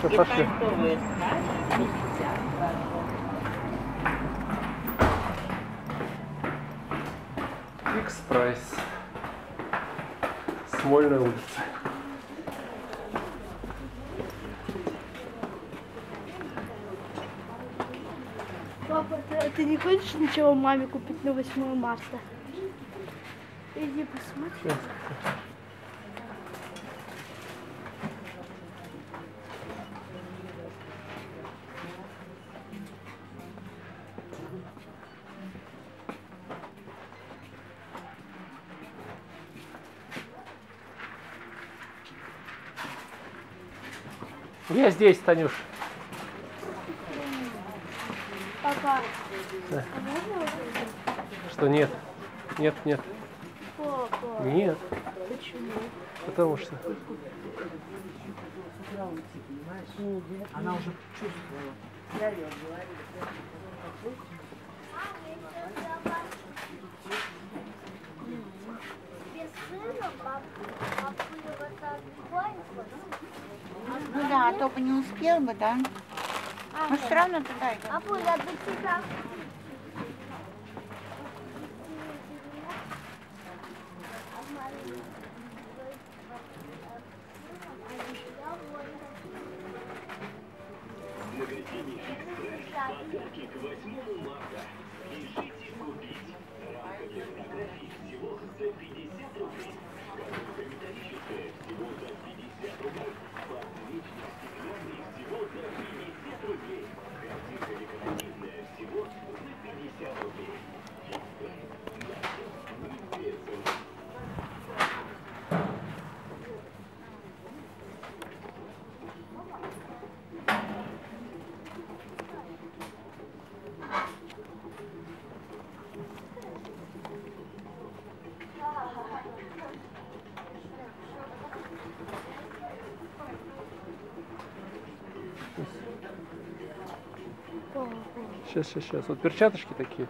Все, пошли. Безпонтовые скачки, 50 пошел. Икс Прайс. Смольная улица. Папа, ты, ты не хочешь ничего маме купить на 8 марта? Иди посмотри. Сейчас. Я здесь, Танюш. Папа, Да. а? Что нет? Нет, нет, Папа, нет. почему? Потому что. Она уже чувствовала. Ну да, а то бы не успел бы, да? Мы все равно туда идем. А пуля до тебя. Сейчас, сейчас, сейчас. Вот перчаточки такие.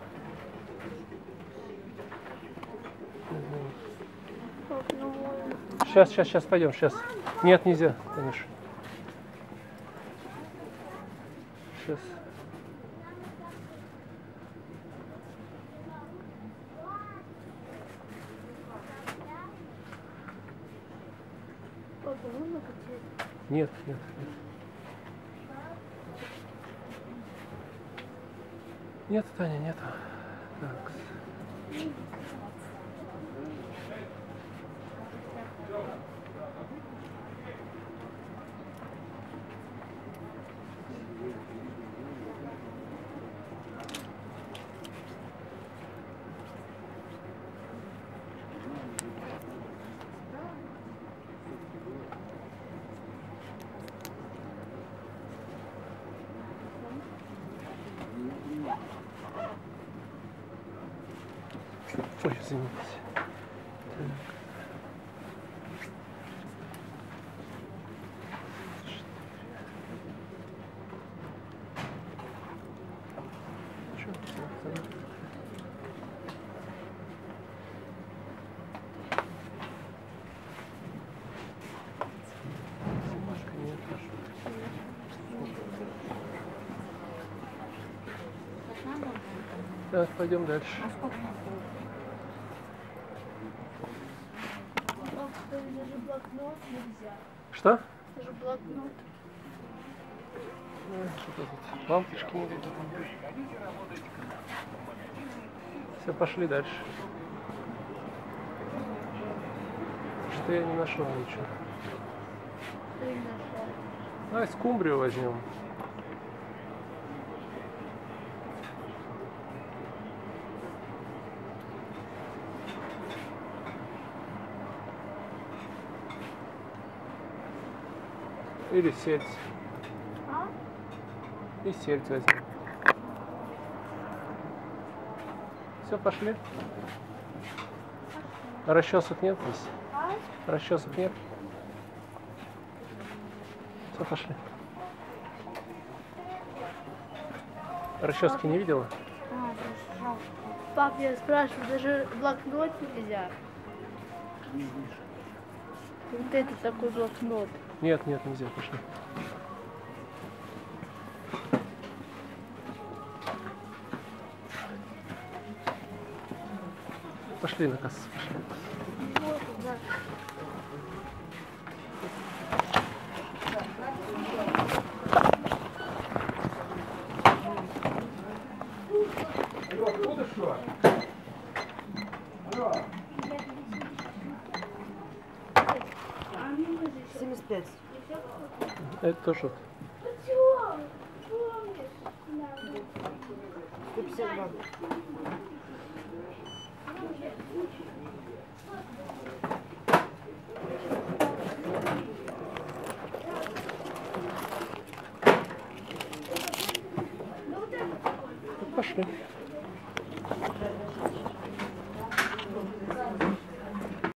Сейчас, сейчас, сейчас пойдем, сейчас. Нет, нельзя, Танюш. Сейчас. Нет, нет, нет. Нет, Таня, нет. Так. Ой, извините. Так. Пойдем дальше. Папа, даже блокнот нельзя. Что? Даже блокнот. Лампочки не видно. Все, пошли дальше. Что я не нашел ничего. Давай скумбрию возьмем. Или сельдь. А? И сельдь возьмем. Все, пошли. Расчесок нет здесь? А? Расчесок нет? Все, пошли. Расчески не видела? А. Пап, я спрашиваю, даже блокнот нельзя. Вот это такой блокнот. Нет, нет, нельзя, пошли. Пошли на кассу, пошли. Пять. Это тоже. вот. Сто пятьдесят два. Пошли.